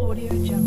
Audio Jungle.